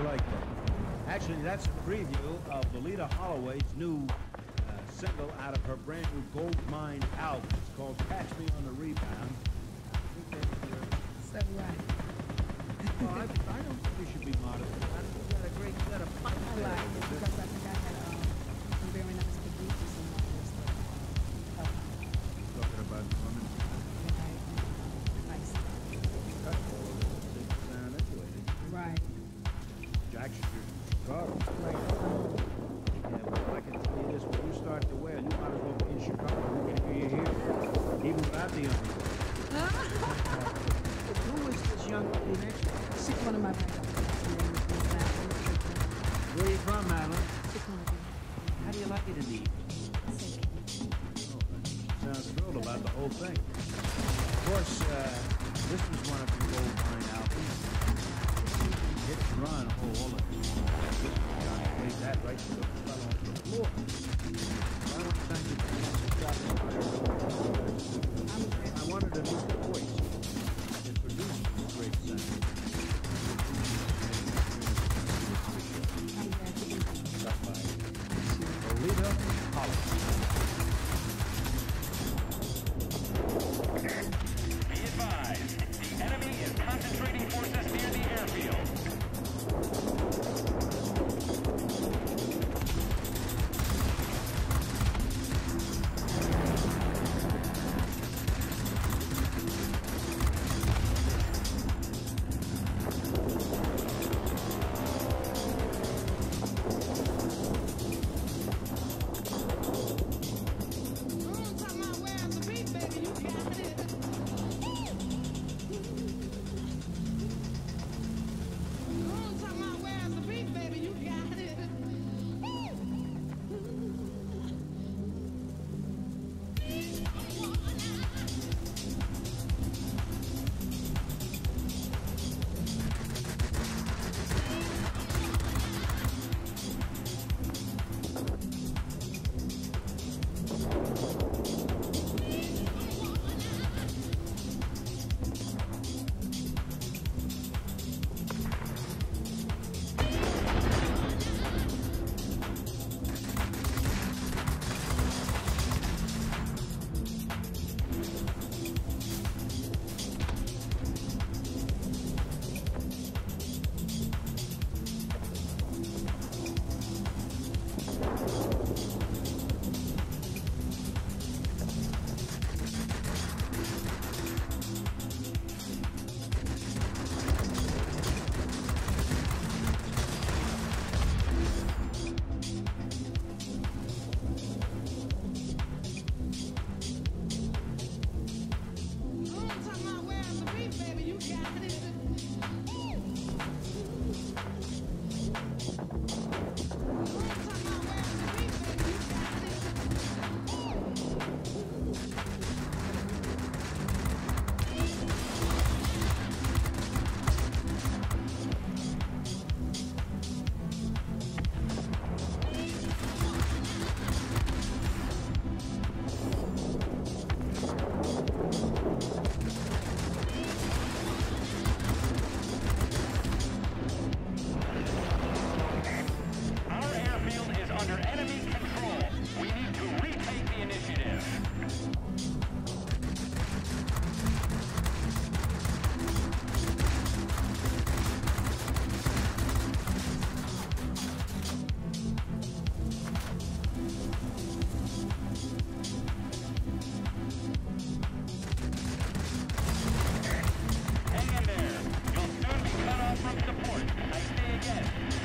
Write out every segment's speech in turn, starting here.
you like that? Actually, that's a preview of Loleatta Holloway's new uh, single out of her brand new Gold Mind album. It's called Catch Me on the Rebound. So right. well, I, I don't think we should be modest. I think we got a great set of pipes I like it because I you're from Chicago. Right. Well, I can tell you this, when you start to wear, you might as well be in Chicago. Hear you here, even without the young. Who is this young lady next to you? She's one of my backup. Where are you from, Madeline? She's one of them. How do you like it in the evening? Sounds thrilled about the whole thing. Of course, uh, this was one of the old mine albums. Hit run, oh, all of it.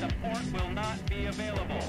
support will not be available.